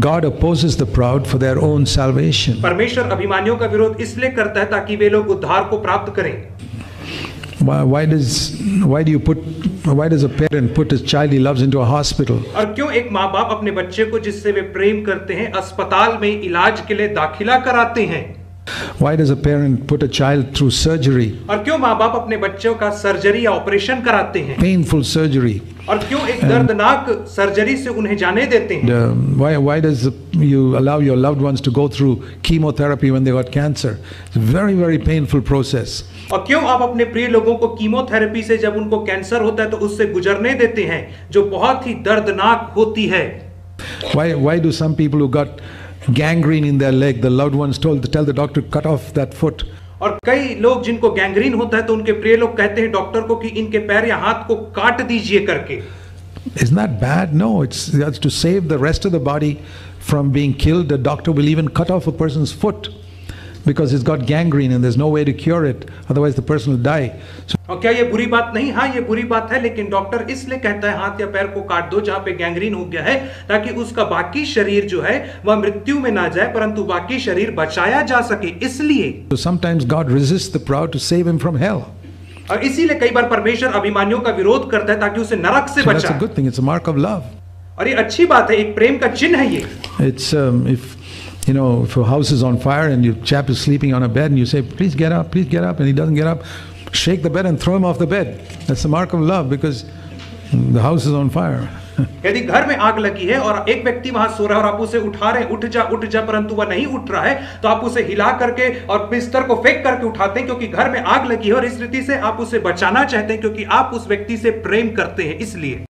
God opposes the proud for their own salvation. परमेश्वर अभिमानियों का विरोध इसलिए करता है ताकि वे लोग उद्धार को प्राप्त करें Why, why does why do you put why does a parent put his child he loves into a hospital? और क्यों एक माँ बाप अपने बच्चे को जिससे वे प्रेम करते हैं अस्पताल में इलाज के लिए दाखिला कराते हैं Why does a parent put a child through surgery, और क्यों माँ बाप अपने बच्चों का सर्जरी या ऑपरेशन कराते हैं painful surgery? और क्यों एक दर्दनाक सर्जरी से उन्हें जाने देते हैं Uh, why why does you allow your loved ones to go through chemotherapy when they got cancer? It's a very very painful process. और क्यों आप अपने प्रिय लोगों को कीमोथेरेपी से जब उनको कैंसर होता है तो उससे गुजरने देते हैं जो बहुत ही दर्दनाक होती है Why why do some people who got gangrene in their leg, the loved ones told to tell the doctor cut off that foot? और कई लोग जिनको गैंग्रीन होता है तो उनके प्रिय लोग कहते हैं डॉक्टर को कि इनके पैर या हाथ को काट दीजिए करके Isn't that bad? No, it's that's to save the rest of the body from being killed. The doctor will even cut off a person's foot because it's got gangrene and there's no way to cure it. Otherwise, the person will die. So और क्या ये बुरी बात नहीं हाँ ये बुरी बात है लेकिन डॉक्टर इसलिए कहता है हाथ या पैर को काट दो जहां पे गैंग्रीन हो गया है ताकि उसका बाकी शरीर जो है वह मृत्यु में ना जाए परंतु बाकी शरीर बचाया जा सके इसलिए so sometimes God resists the proud to save him from hell. और इसीलिए कई बार परमेश्वर अभिमानियों का विरोध करता है ताकि उसे नरक से So that's a बचाए good thing. It's a mark of love. और ये अच्छी बात है एक प्रेम का चिन्ह है ये It's um, if you know if a house is on fire and your chap is sleeping on a bed and you say, "Please get up, please get up," and he doesn't get up, shake the bed and throw him off the bed. That's the mark of love because the house is on fire. यदि घर में आग लगी है और एक व्यक्ति वहाँ सो रहा है और आप उसे उठा रहे उठ जा उठ जा परंतु वह नहीं उठ रहा है तो आप उसे हिला करके और बिस्तर को फेंक करके उठाते हैं क्योंकि घर में आग लगी है और इस रीति से आप उसे बचाना चाहते हैं क्योंकि आप उस व्यक्ति से प्रेम करते हैं इसलिए